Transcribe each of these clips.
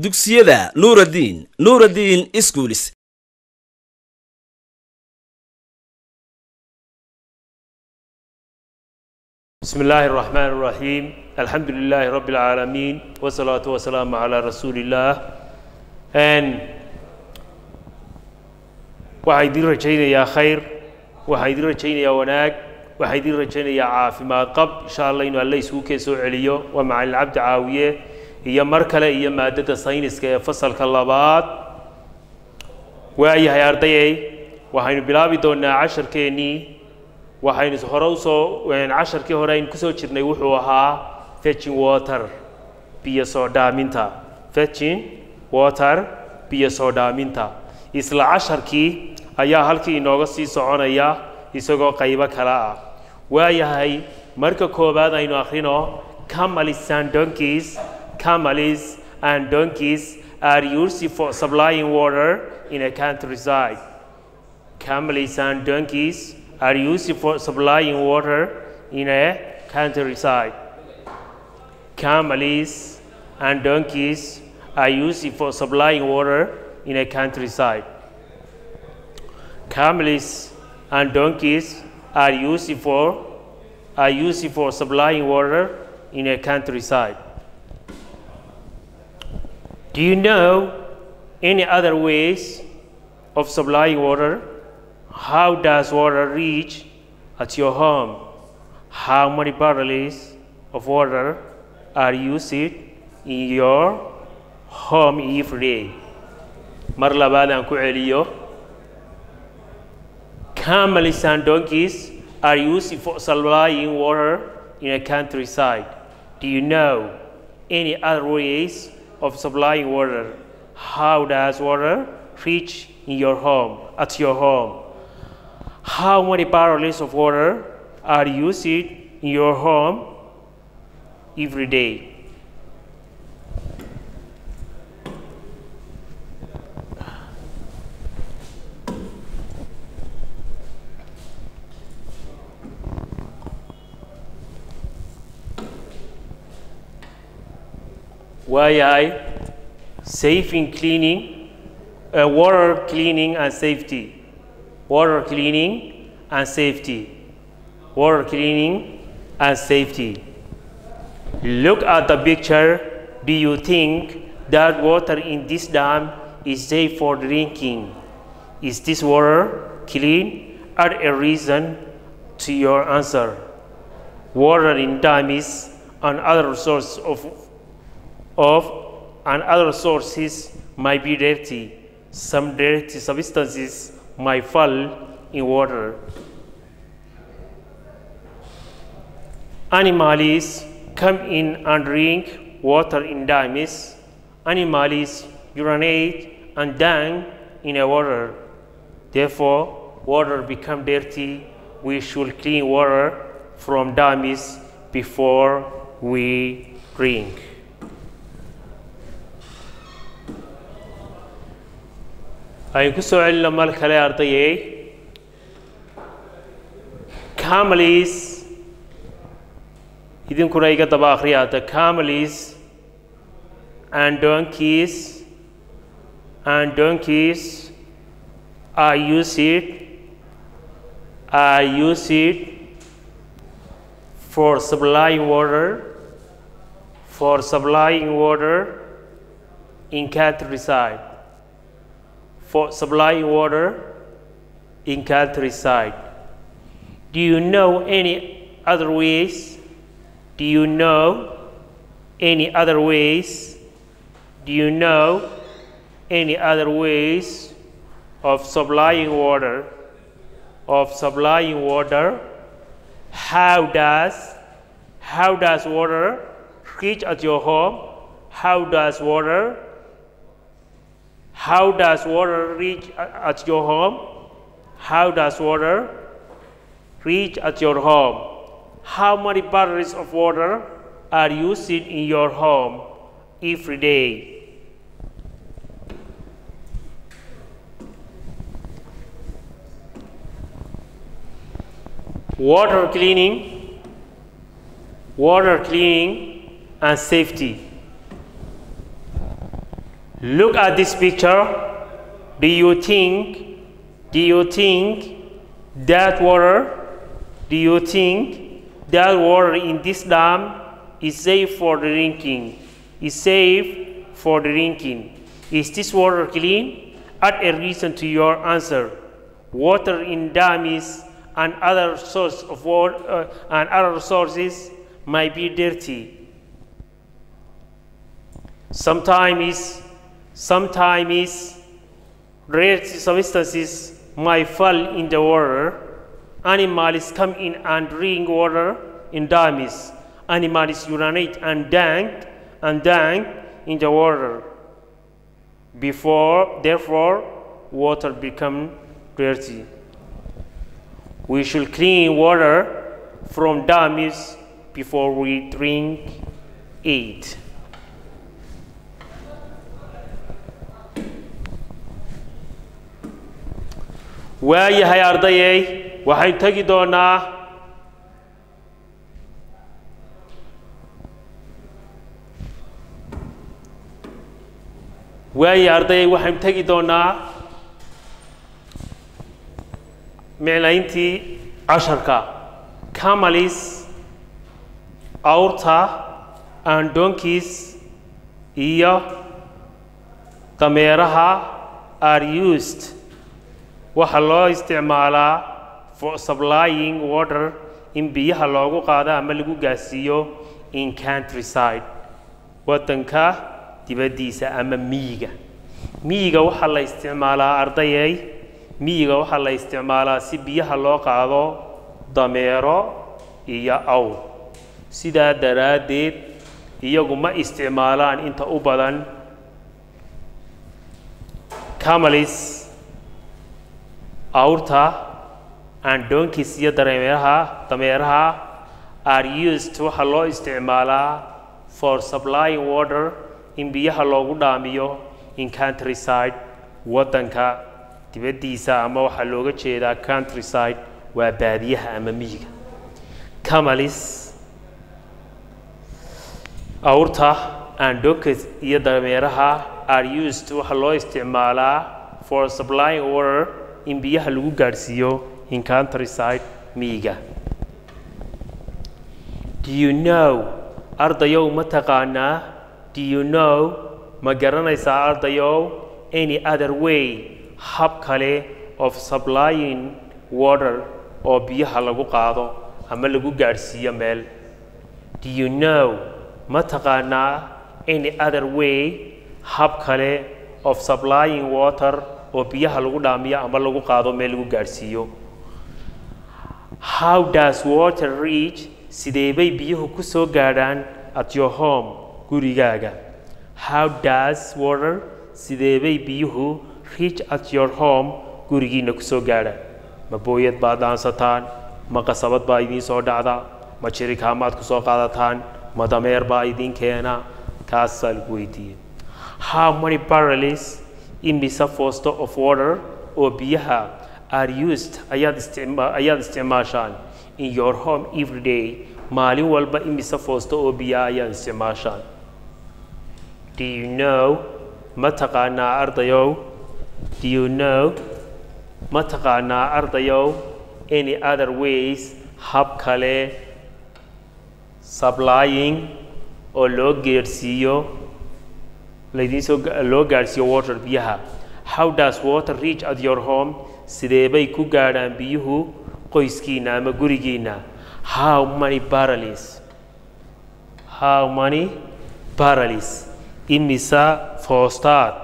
dugsiyada nuuraddiin nuuraddiin iskuulis bismi illaahi araxmaan araxiim alxamdu lilaahi rabbi alcaalamiin wasalaatu wasalaamu calaa rasuuli illaah waxaa idiin rajaynayaa khayr waxaa idiin rajaynayaa wanaag waxaa idiin rajaynayaa caafimaad qab. Insha allah inuu alle isugu keen soo celiyo waa macalin cabdi caawiye iyo mar kale iyo maadada sayniska ee fasalka labaad. Waayahay ardayay waxaynu bilaabi doonaa casharkeennii. Waxaynu hore u soo casharkii hore aynu ku soo jirnay wuxuu ahaa fetching water biyo soo dhaaminta. Fetching water biyo soo dhaaminta. Isla casharkii ayaa halkii inooga sii soconaya isagoo qaybo kale ah. Waayahay marka koowaad aynu akhrino camels and donkeys camels and donkeys are used for supplying water in a countryside camels and donkeys are used for supplying water in a countryside. Camels and donkeys are used for supplying water in a countryside. Camels and donkeys are used for are used for supplying water in a countryside. Do you know any other ways of supplying water? How does water reach at your home? How many barrels of water are used in your home every day? Mar. Camels and donkeys are used for supplying water in a countryside. Do you know any other ways of supplying water? How does water reach in your home, at your home? How many barrels of water are used in your home every day? Waayahay safe in cleaning uh, water cleaning and safety water cleaning and safety. Water cleaning and safety. Look at the picture. Do you think that water in this dam is safe for drinking? Is this water clean? Add a reason to your answer. Water in dam is another source of, of and other sources might be dirty. Some dirty substances might fall in water. Animals come in and drink water in dams. Animals urinate and dung in a water. Therefore, water become dirty. We should clean water from dams before we drink. Aynu ku soo celina mar kale ardayey camels idinkuna iga daba akhriya the camels and donkeys and donkeys are used are used for supplying water for supplying water in countryside for supplying water in countryside. Do you know any other ways? Do you know any other ways? Do you know any other ways of supplying water? Of supplying water? How does how does water reach at your home? How does water how does water reach at your home? How does water reach at your home? How many barrels of water are used in your home every day? Water cleaning, water cleaning and safety. Look at this picture. Do you think, do you think that water, do you think that water in this dam is safe for drinking? Is safe for drinking? Is this water clean? Add a reason to your answer. Water in dams and other source of water uh, and other sources might be dirty. Sometimes, sometimes rare substances might fall in the water. Animals come in and drink water in dams. Animals urinate and dunk and dunk in the water. Before, therefore, water become dirty. We should clean water from dams before we drink it. Waayahay ardayay waxaynu tegi doonaa waayahay ardayay waxaynu tegi doonaa micnayntii casharka camalis awrta and donkeys iyo dameeraha are used waxaa loo isticmaalaa for supplying water in biyaha loogu qaado ama lagu gaarsiiyo in countryside. Waddanka dibaddiisa ama miyiga. Miyiga waxaa la isticmaalaa ardayay miyiga waxaa la isticmaalaa si biyaha loo qaado dameero iyo awr sidaa daraaddeed iyagu ma isticmaalaan inta u badan camalis awrta and donkeys iyo dareeraha dameeraha are used waxaa loo isticmaalaa for supplying water in biyaha loogu dhaamiyo in countryside waddanka dibaddiisa ama waxaa looga jeedaa countryside waa baadiyaha ama miyiga. Camalis awrta and donkeys iyo dameeraha are used waxaa loo isticmaalaa for supplying water in biyaha lagu gaadhsiiyo in countryside miyiga. Do you know ardayow ma taqaanaa? Do you know ma garanaysaa ardayow any other way hab kale of supplying water oo biyaha lagu qaado ama lagu gaadhsiiyo meel? Do you know ma taqaanaa any other way hab kale of supplying water oo biyaha lagu dhaamiyo ama lagu qaado meel lagu gaadhsiiyo. How does water reach? Sidee bay biyuhu ku soo gaadhaan at your home gurigaaga? How does water sidee bay biyuhu reach at your home gurigiina ku soo gaadhaan ma booyad baad dhaansataan ma qasabad baa idiin soo dhacda ma jirikaamaad ku soo qaadataan ma dameer baa idiin keena kaasaa lagu weydiiyey. How many barrels imise foosto of water oo biyaha are used ayaad isticma ayaad isticmaashaan in your home every day. Maalin walba imise foosto oo biyaha ayaad isticmaashaan do you know ma taqaanaa ardayow do you know ma taqaanaa ardayow any other ways? Hab kale supplying oo loo geersiiyo laydiin soo loo gaadhsiiyo water biyaha. How does water reach at your home? Sidee bay ku gaadhaan biyuhu qoyskiina ama gurigiina how many barrels? How many barrels? Imisa foostaad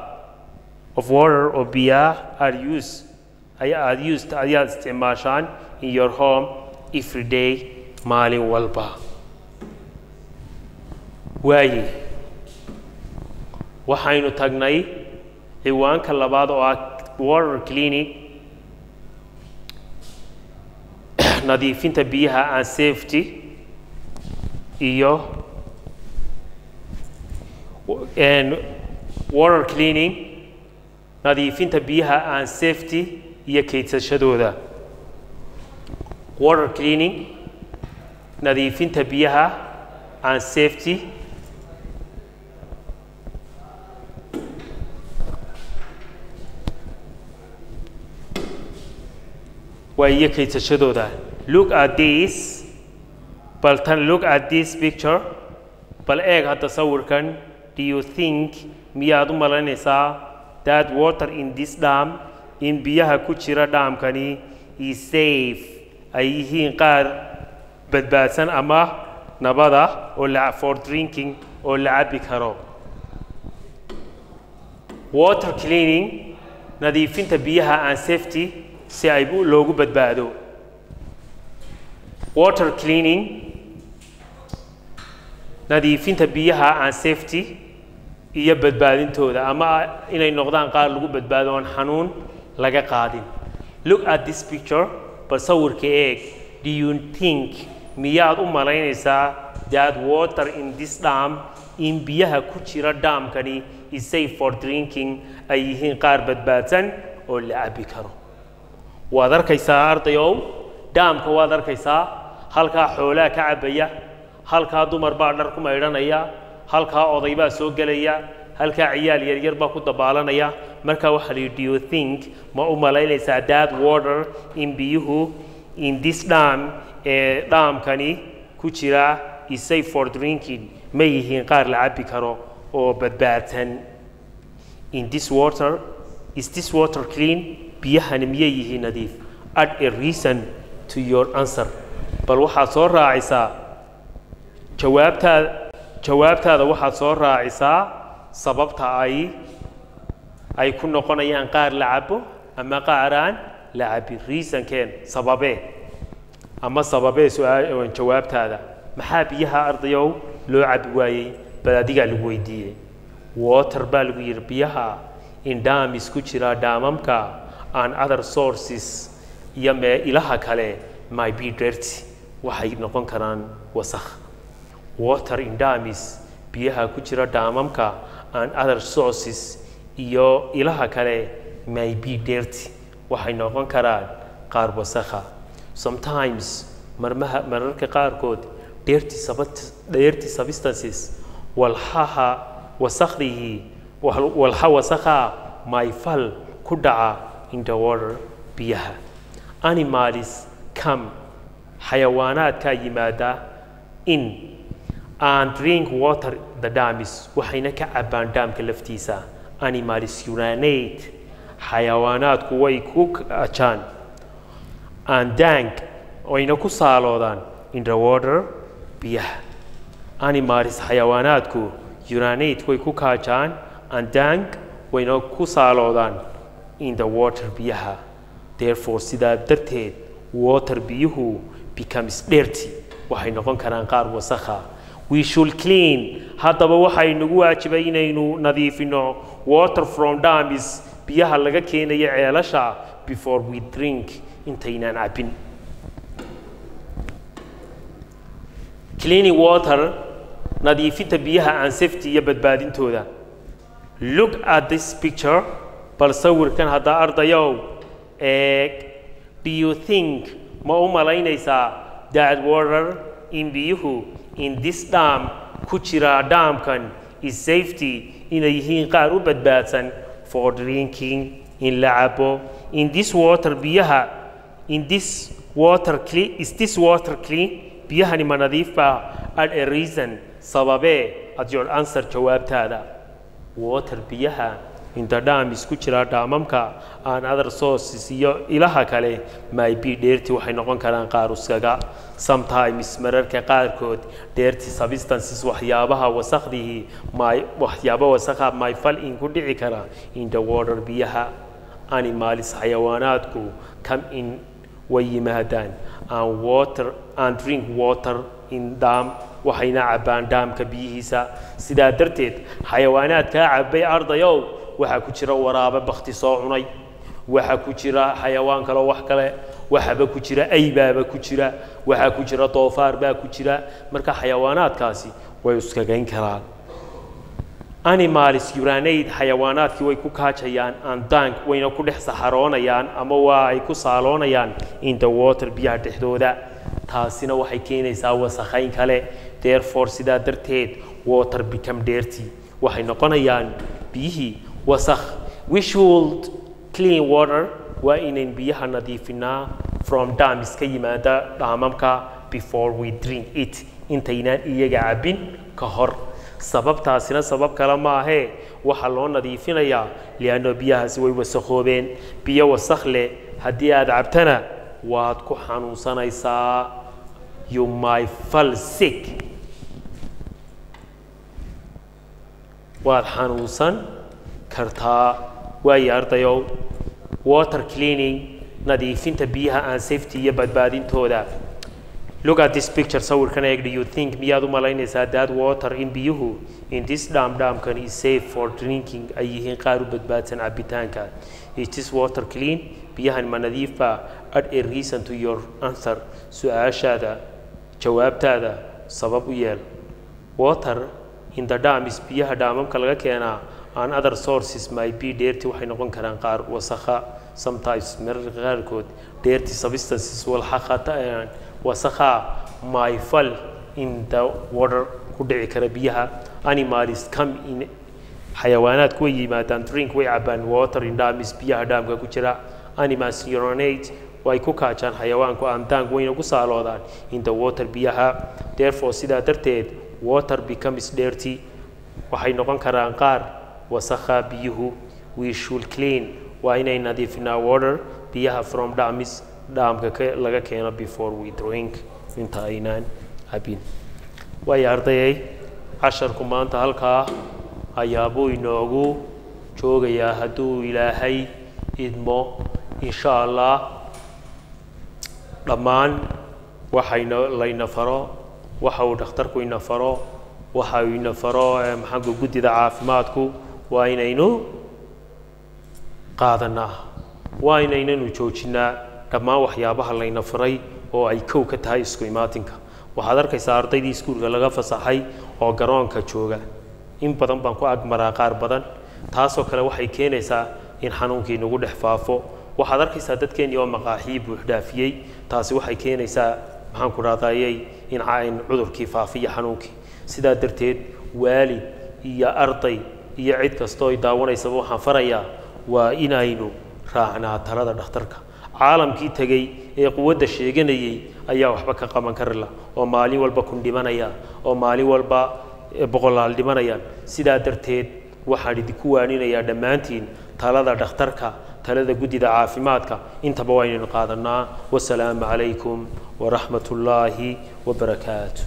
of water oo biyaa are used aad used ayaad isticmaashaan in your home every day maalin walba? Waaye waxaynu tagnay ciwaanka labaad oo ah water clinic nadiifinta biyaha and safety iyo water cleaning nadiifinta biyaha and safety iyo kaydsashadooda water cleaning nadiifinta biyaha and safety waa iyo kaysashadooda look at this. Bal tan look at this picture. Bal eeg hadda sawirkan do you think miyaad u malaynaysaa that water in this dam in biyaha ku jira dhaamkani is safe? Ay yihiin qaar badbaadsan ama nabada oo la for drinking oo la cabi karo water cleaning nadiifinta biyaha and safety si ay loogu badbaado. Water cleaning nadiifinta biyaha and safety iyo badbaadintooda. Ama inay noqdaan qaar lagu badbaado oon xanuun laga qaadin. Look at this picture bal sawirka eeg. Do you think miyaad u malaynaysaa that water in this dam in biyaha ku jira dhaamkani is safe for drinking? Ay yihiin qaar badbaadsan oo la cabi karo waad arkaysaa ardayow dhaamka waad arkaysaa? Halkaa xoolaa ka cabaya halkaa dumar baa dhar ku maydhanaya halkaa oday baa soo gelaya halkaa ciyaal yaryar baa ku dabaalanaya. Marka waxaa la yidhi do you think ma u malaynaysaa that water in biyuhu in this dam ee dhaamkani ku jira is safe for drinking? Ma yihiin qaar la cabi karo oo badbaadsan. In this water is this water clean? Biyahani miyay yihiin nadiif? Add a reason to your answer. Bal waxaad soo raacisaa jawaabtaada jawaabtaada waxaad soo raacisaa sababta ay ay ku noqonayaan qaar la cabo ama qaar aan la cabin reasonkeen sababee ama sababee su'aal jawaabtaada. Maxaa biyaha ardayow loo cabi waayey? Bal adigaa lagu weydiiyey. Water baa lagu yidhi biyaha in daamis ku jira dhaamamka and other sources iyo mee ilaha kale my be dirty waxay noqon karaan wasakh. Water in daamis biyaha ku jira dhaamamka and other sources iyo ilaha kale may be dirty waxay noqon karaan qaar wasakha. Sometimes marmaha mararka qaarkood dirty dirty substances walxaha wasakhdihii wal- walxa wasakha may fal ku dhaca in the water biyaha. Animals come xayawaanaadkaa yimaada in and drink water the dams waxayna ka cabbaan dhaamka laftiisa animals urinate xayawaanaadku way ku kacaan and dank wayna ku saaloodaan in the water biyaha. Animals xayawaanaadku urinate way ku kaajaan and dank wayna ku saaloodaan in the water biyaha. Therefore sidaa darteed water biyuhu becomes dirty. Waxay noqon karaan qaar wasakha. We should clean. Haddaba waxay nagu waajibay inaynu nadiifino. Water from dams biyaha laga keenayo ceelasha before we drink intaynaan cabbin. Cleaning water nadiifinta biyaha aan safety iyo badbaadintooda look at this picture. Bal sawirkan hadda ardayow eeg do you think ma u malaynaysaa that water in biyuhu in this dam ku jira dhaamkan is safety inay yihiin qaar u badbaadsan for drinking in la cabo in this water biyaha in this water clean is this water clean? Biyahani ma nadiif baa add a reason sababee at your answer jawaabtaada water biyaha inta dhaamis ku jira dhaamamka aan other sources iyo ilaha kale may be dheerti waxay noqon karaan qaar uskaga. Sometimes mararka qaarkood dheerti substances waxyaabaha wasakhdihii may waxyaabo wasakha may fal in ku dhici kara in the water biyaha. Animals xayawaanaadku come in way yimaadaan. And water and drink water in dam waxayna cabbaan dhaamka biyihiisa. Sidaa darteed xayawaanaadkaa cabbay ardayow waxaa ku jira waraabe bakti soo cunay. Waxaa ku jira xayawaan kaloo wax kale. Waxaba ku jira aybaaba ku jira. Waxaa ku jira doofaar baa ku jira. Marka xayawaanaadkaasi way iskagayn karaan. Animals urinate xayawaanaadkii way ku kaajayaan and dank wayna ku dhex saxaroonayaan ama waa ay ku saaloonayaan in the water biyaha dhexdooda. Taasina waxay keenaysaa wasakhayn kale therefore sidaa darteed water become dirty. Waxay noqonayaan biyihii wasakh. We should clean water. Waa inayn biyaha nadiifinaa from dams ka yimaada dhaamamka before we drink it. Intaynaan iyaga cabbin ka hor. Sababtaasina sabab kale maahee waxaa loo nadiifinayaa lianno biyahaasi way wasakhoobeen. Biyo wasakh leh. Haddii aad cabtana waad ku xanuunsanaysaa. You my fall sick waad xanuunsan kartaa. Waayo ardayow water cleaning nadiifinta biyaha aan safety iyo badbaadintooda. Look at this picture sawirkan eeg do you think miyaad u malaynaysaa that water in biyuhu? In this dam is safe for drinking. Ay yihiin qaar u badbaadsan cabitaanka. Is this water clean. Biyahan ma nadiifa add a reason to your answer. Su'aashaada jawaabtaada sabab u yeel. Water in the dam is biyaha dhaamamka laga keenaa and other sources may be dheerti waxay noqon karaan qaar wasakha sometimes mararka qaarkood dheerti substances walxaqata wasakha may fall in the water ku dhici kara biyaha. Animals come in xayawaanaad kuwa yimaadaan drink way cabaan water in dams biyaha dhaamka ku jira. Animals urinate way ku kaajaan xayawaanku aandaanku wayna ku saaloodaan in the water biyaha. Therefore sidaa darteed water becomes dirty waxay noqon karaan qaar wasakha biyuhu we should clean. Waa inay nadiifinaa water biyaha from dams dhaamka laga keeno before we drink. Inta aynaan cabin waayo ardayay casharku maanta halkaa ayaabuu inoogu joogayaa hadduu ilaahay idmo. Insha allah dhammaan waxayna layna faro waxa uu dhakhtarku ina faro waxa uu ina faro maxaanku guddida caafimaadku? Waa inaynu qaadanaa waa inaynanu joojinaa. Dhammaan waxyaabaha layna faray oo ay kow ka tahay isku imaatinka. Waxaad arkaysaa ardaydii iskuulka laga fasaxay oo garoonka jooga. In badan baan ku agmaraa qaar badan. Taasoo kale waxay keenaysaa in xanuunkii nagu dhex faafo. Waxaad arkaysaa dadkeennii oo maqaaxii buuxdhaafiyey taasi waxay keenaysaa maxaan ku dhahdaayey in in cudurkii faafiya xanuunkii sidaa darteed waalid iyo arday iyo cid kastoo ay daawanaysaba waxaan farayaa waa inaynu raacnaa talada dhakhtarka. Caalamkii tegey ee quwadda sheeganayey ayaa waxba ka qaban karila oo maalin walba kun dhimanaya oo maalin walba boqolaal dhimanayaan. Sidaa darteed waxaan idinku waaninayaa dhammaantiin talada dhakhtarka talada guddida caafimaadka. Intaba waa inaynu qaadanaa wasalaamu calaykum waraxmat ullaahi wabarakaatu